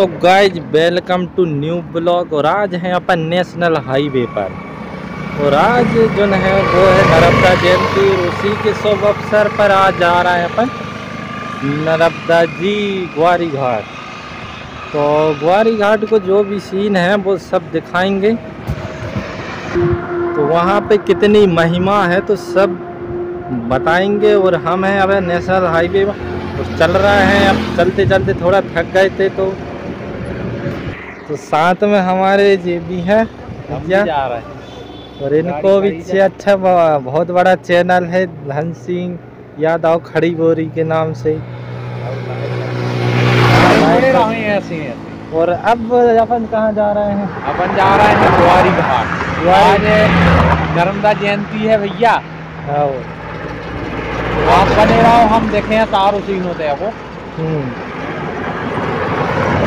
तो guys welcome to new blog और आज हैं अपन नेशनल हाईवे पर। और आज जो है, वो है नर्मदा जयंती। उसी के शुभ अवसर पर आज जा रहा है अपन नर्मदा जी ग्वारी घाट तो ग्वारी घाट को जो भी सीन है, वो सब दिखाएँगे। तो वहाँ पे कितनी महिमा है तो सब बताएँगे। और हम हैं अब नेशनल हाईवे और चल रहे हैं, अब चलते चलते थोड़ा थक गए थे तो तो साथ में हमारे ये भी है भैया। जा है। और इनको भी अच्छा बहुत बड़ा चैनल है धन सिंह यादव खड़ी बोरी के नाम से। और अब अपन कहाँ जा रहे हैं? अपन जा रहे हैं घाट। आज नर्मदा जयंती है भैया। हाँ, आप बने रहो हम देखे हैं सारो सीन होते हैं वो। हम्म।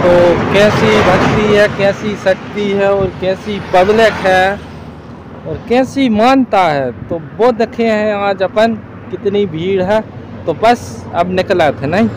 तो कैसी भक्ति है, कैसी शक्ति है और कैसी पब्लिक है और कैसी मानता है। तो वो देखे हैं आज अपन, कितनी भीड़ है। तो बस अब निकला था, नहीं?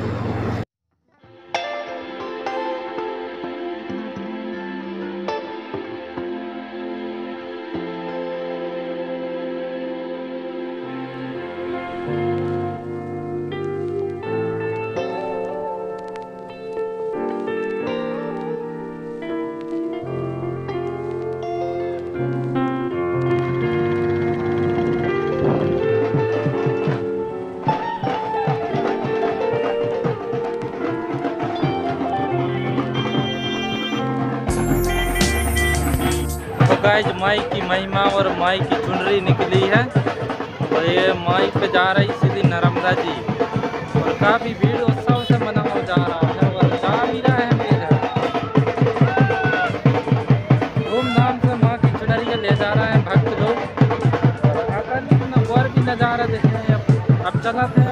गाइज़ माई की महिमा और माई की चुनरी निकली है। और ये माई पे जा रही सीधी नर्मदा जी और काफ़ी भीड़ उत्सव से मना हो जा रहा है और जा भी है धूमधाम से माँ की चुनरिया ले जा रहे हैं भक्त लोग। और हैं अब चलाते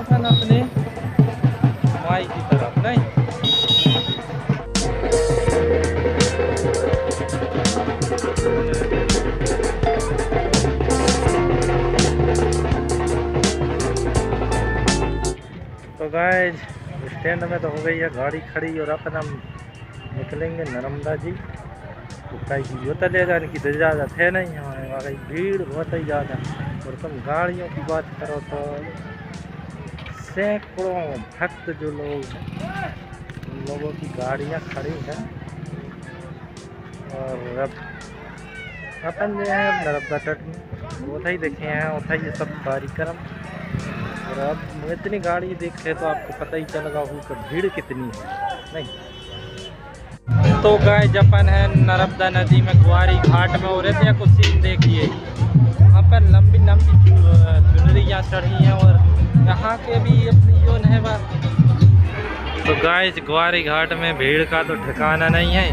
स्टैंड में तो हो गई है, गाड़ी खड़ी और अपन हम निकलेंगे नर्मदा जी। तो कहीं तो ले जाने की इजाज़त है नहीं हमारे वहाँ कहीं भीड़ बहुत ही ज़्यादा। और तुम गाड़ियों की बात करो तो सैकड़ों भक्त जो लोग उन लोगों की गाड़ियाँ खड़ी हैं। और अब अपन जो है नर्मदा तट में उतना ही देखे हैं ये सब कार्यक्रम। और अब इतनी गाड़ी देखे तो आपको पता ही चलेगा कि भीड़ कितनी है। नहीं। तो गाय जपन है नर्मदा नदी में ग्वारी घाट में और ऐसे कुछ सीन देखिए। वहाँ पर लंबी लंबी चुनरियाँ चढ़ी हैं और यहाँ के भी अपनी जो है वह। तो गाय ग्वारी घाट में भीड़ का तो ठिकाना नहीं है।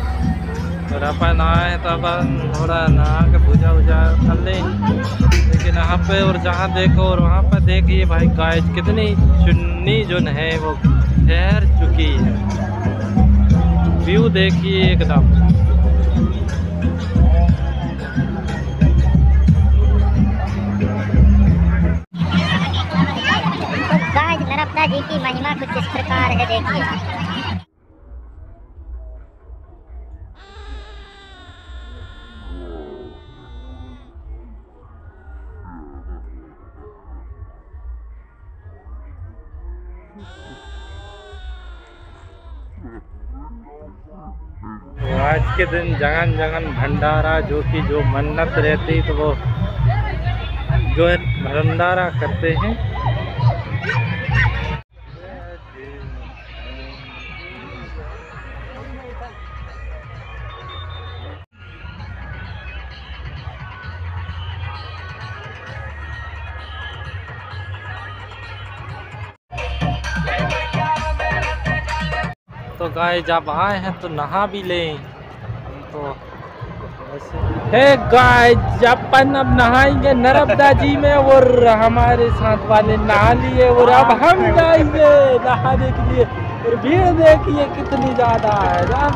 और अपन आए तो थोड़ा नहा के पूजा वूजा कर लें। लेकिन यहाँ पे और जहाँ देखो और वहाँ पर देखिए भाई गाय कितनी चुन्नी जो है, वो ठहर चुकी है। व्यू देखिए एकदम। तो जी की महिमा कुछ इस प्रकार है, देखिए। आज के दिन जगन जगन भंडारा, जो कि जो मन्नत रहती तो वो जो है भंडारा करते हैं। तो गाय जब आए हैं तो नहा भी लें। तो हे गाय अपन अब नहाएँगे। नर्मदा जी में और हमारे साथ वाले नहा लिए और अब हम जाएँगे नहाने के लिए। और भीड़ देखिए कितनी ज़्यादा है ना।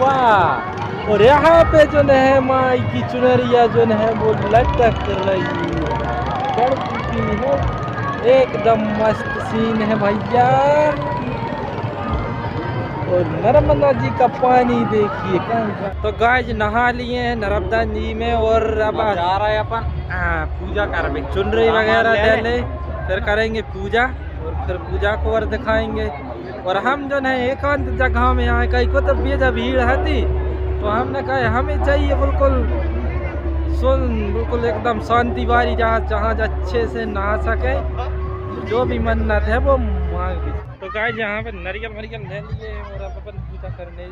वाह। और यहाँ पे जो है माई की चुनरिया जो है वो लटक रही है। है। एकदम मस्त सीन है भैया। और नर्मदा जी का पानी देखिए तो गाय नहा लिए हैं नर्मदा जी में और अब जा रहे हैं अपन हाँ, पूजा करने। चुनरी वगैरह ले ले ले फिर करेंगे पूजा और फिर पूजा को और दिखाएँगे। और हम जो है एकांत जगह में आए कहीं को तो बेजा भीड़ हती तो हमने कहा हमें चाहिए बिल्कुल सुन बिल्कुल एकदम शांति वाली जहाँ जहाँ अच्छे से नहा सके जो भी मन्नत है वो मांग भी तो गाय यहाँ पे नरियल वरियल ले लिए और अब अपन पूजा करने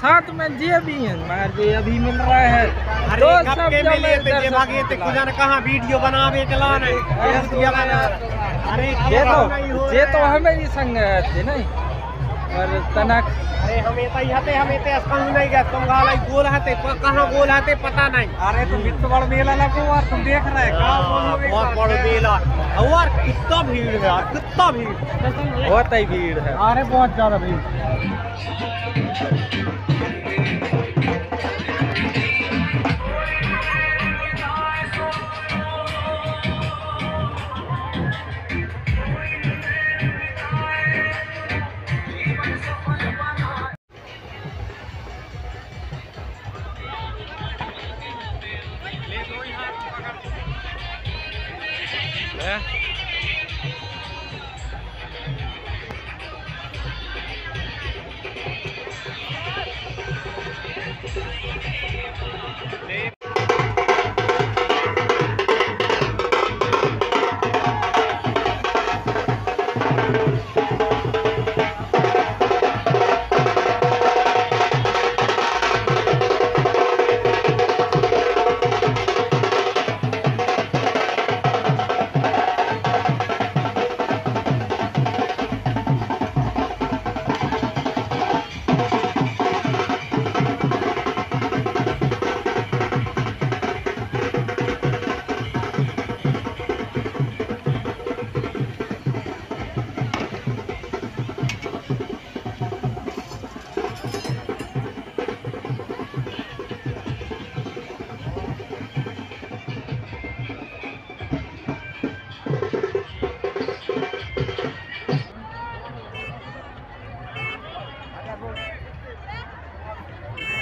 साथ में जे भी हैं मगर जे अभी मिल रहा है। अरे तो सब के मिले थे जे भागे थे कुजन कहाँ वीडियो बनावे चला ने ये दिया बना अरे ये तो ये तो हमें ही संग थे नहीं? और तनक अरे हमें हते हमें कहूँ नहीं गए तुम गाला गोल हते प- कहाँ गोल हते पता नहीं। अरे तुम इतना बड़ा मेला लगो और तुम देख रहे बहुत बड़ा मेला। और कितना भीड़ है यार कितना भीड़। बहुत ही भीड़ है। अरे बहुत ज़्यादा भीड़।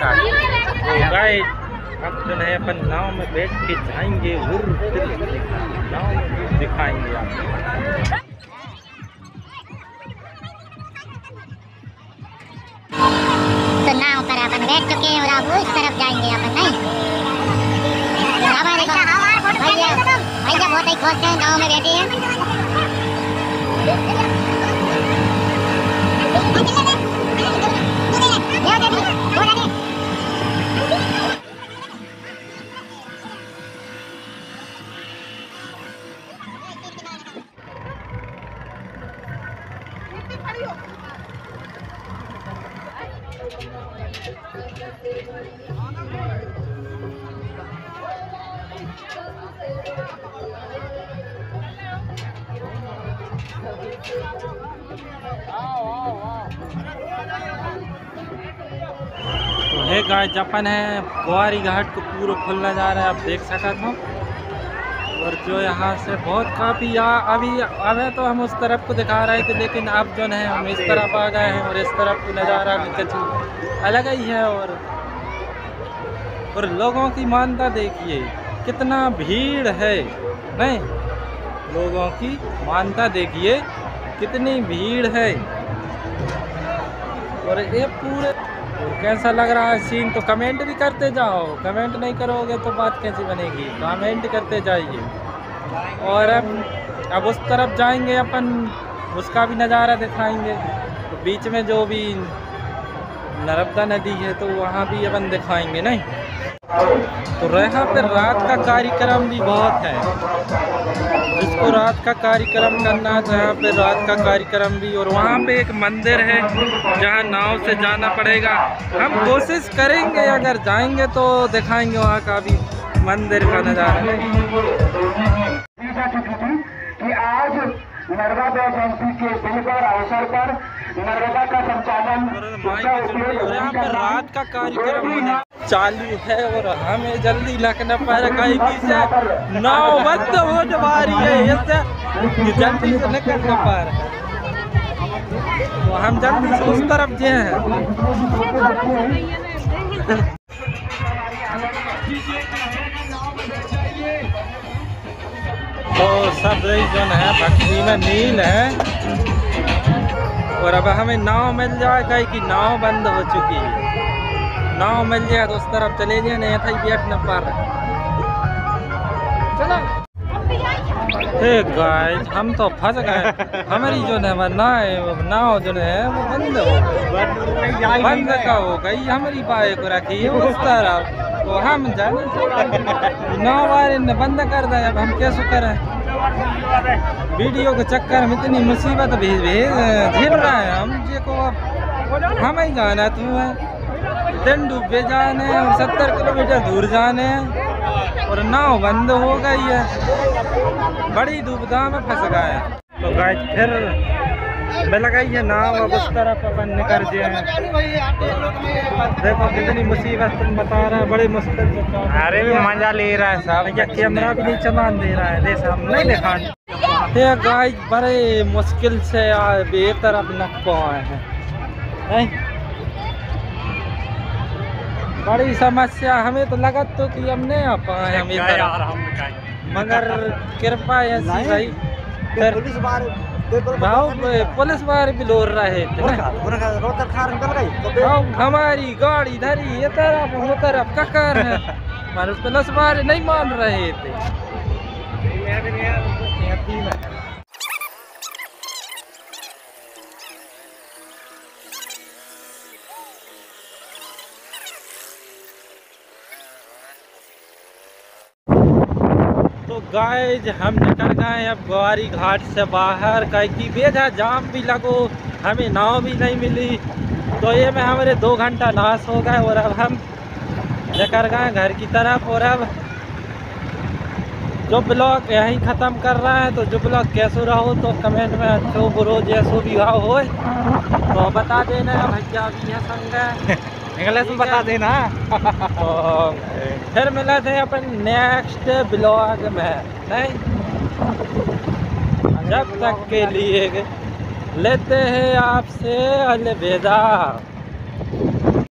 तो गाय अब जो है अपन नाव में बैठ के जाएँगे नाव में दिखाएँगे आपको। तो नाव पर अपन बैठ चुके हैं और अब उस तरफ़ जाएँगे अपन नहीं? भैया भैया बहुत ही खुश हैं नाव में बैठे हैं। है गाय जपन है कुआरी घाट को पूरा फुल नज़ारा है, आप देख सका था और जो यहाँ से बहुत काफ़ी यहाँ अभी अभी तो हम उस तरफ़ को दिखा रहे थे, लेकिन अब जो है, हम इस तरफ़ आ गए हैं और इस तरफ़ को नज़ारा कुछ अलग ही है और और लोगों की मानता देखिए, कितना भीड़ है, नहीं? लोगों की मानता देखिए, कितनी भीड़ है। और ये पूरे कैसा लग रहा है सीन तो कमेंट भी करते जाओ। कमेंट नहीं करोगे तो बात कैसी बनेगी? कमेंट करते जाइए। और अब अब उस तरफ़ जाएँगे अपन। उसका भी नज़ारा दिखाएँगे। तो बीच में जो भी नर्मदा नदी है तो वहाँ भी अपन दिखाएँगे, नहीं? तो यहाँ पे रात का कार्यक्रम भी बहुत है। जिसको रात का कार्यक्रम करना है तो यहाँ पे रात का कार्यक्रम भी और वहाँ पे एक मंदिर है जहाँ नाव से जाना पड़ेगा। हम कोशिश करेंगे अगर जाएँगे तो दिखाएँगे वहाँ का भी मंदिर का नज़ारा। कि आज नर्मदा जयंती के दिन पर अवसर पर नर्मदा का संचालन यहाँ पर रात का कार्यक्रम चालू है और हमें जल्दी लगना पड़ेगा कि से? नाव बंद होने वाली है, इससे जल्दी से निकलना पा रहा है तो हम जल्दी से उस तरफ़ जे हैं। तो सब रही जो है भक्ति में नील है। और अब हमें नाव मिल जाए जाएगा कि नाव बंद हो चुकी है। नाव मिल जाए तो उस तरफ़ चले जाए, नहीं था बैठ न पा रहे गाइस हम तो फंस गए। हमारी जो है नाव नाव जो है, वो बंद हो बंद का हो गई, हमारी बाइक रखी है उस तरफ़। तो हम जाने नाव वाले ने बंद कर दिया, अब हम कैसे करें? वीडियो के चक्कर में इतनी मुसीबत भी झेल रहा है हम, जे को हम ही जाना तू है दिन डूबे जाने हैं और सत्तर किलोमीटर दूर जाने हैं और नाव बंद हो गई है। बड़ी दुविधा में फंस गए। हैं तो गाइस फिर मैं लगाई है नाव अब उस तरफ़ अपन निकल गए हैं। देखो कितनी मुसीबत तुम बता रहे हैं बड़ी मुश्किल से अरे भी मज़ा ले रहा है सब भैया कैमरा भी नहीं चलान दे रहा है। जैसे हम नहीं दिखाने ये गाइस बड़े मुश्किल से आ- बेतरफ न पाए हैं। नहीं? बड़ी समस्या हमें तो लगा तो कि हम नहीं आ पाए हम इधर। मगर कृपा ऐसी भाई फिर भाव पुलिस वाले भी लोर रहे थे हमारी गाड़ी धरी ये तरफ़ वो तरफ़ ककर है? पुलिस वाले नहीं मान रहे थे। गाइज़ हम निकल गए अब ग्वारी घाट से बाहर। कहीं की बेजा जाम भी लगो, हमें नाव भी नहीं मिली। तो ये में हमारे दो घंटा नाश हो गए और अब हम निकल गए घर की तरफ़ और अब जो ब्लॉग यहीं ख़त्म कर रहे हैं तो जो ब्लॉग कैसो रहो तो कमेंट में अच्छो बुरो जैसो भी हो। तो बता देना भैया भी है संग। इंग्लिश तुम बता देना फिर मिला थे अपन नेक्स्ट ब्लॉग में नहीं जब तक के लिए लेते हैं आपसे अलविदा